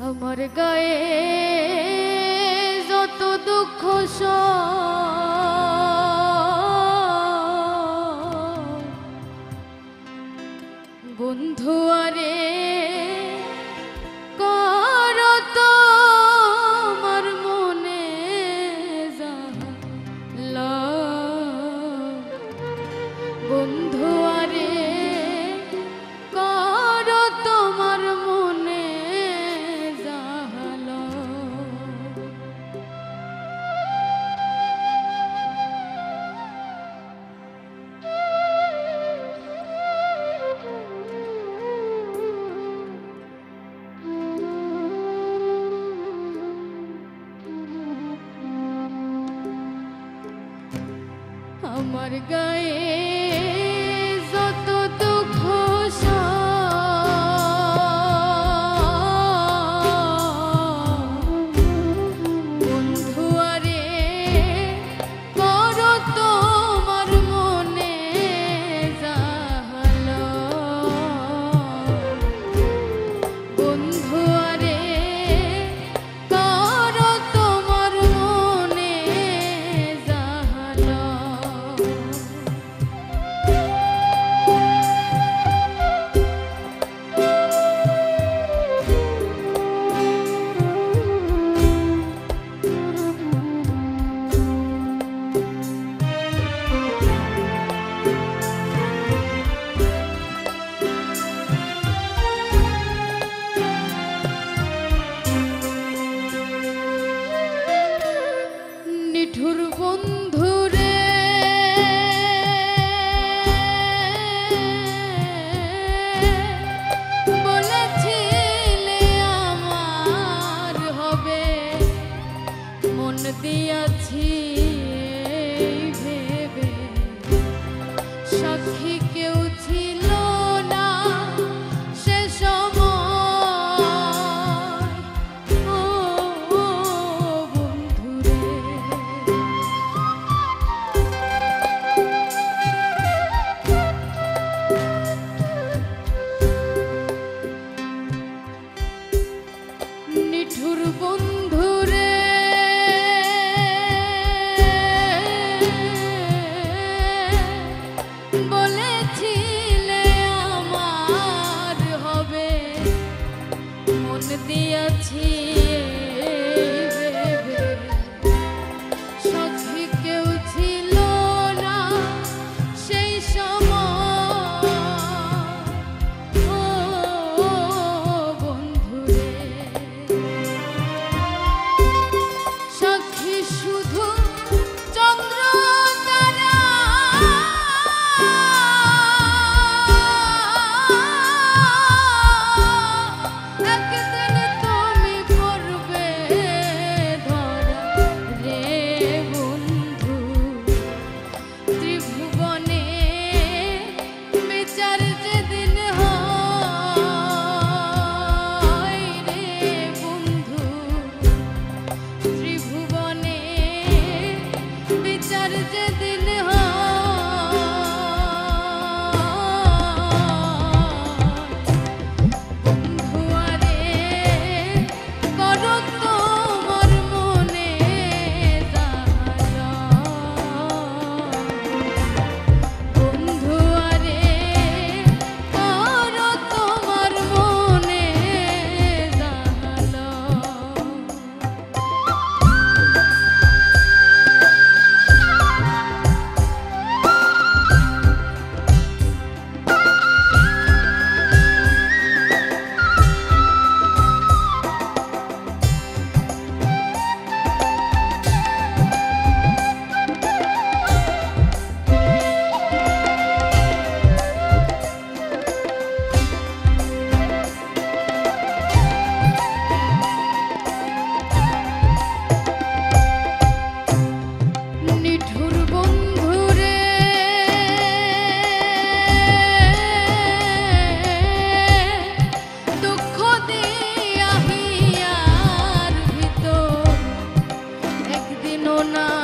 আমার গায়ে যত দুঃখ সব আমার গায়ে না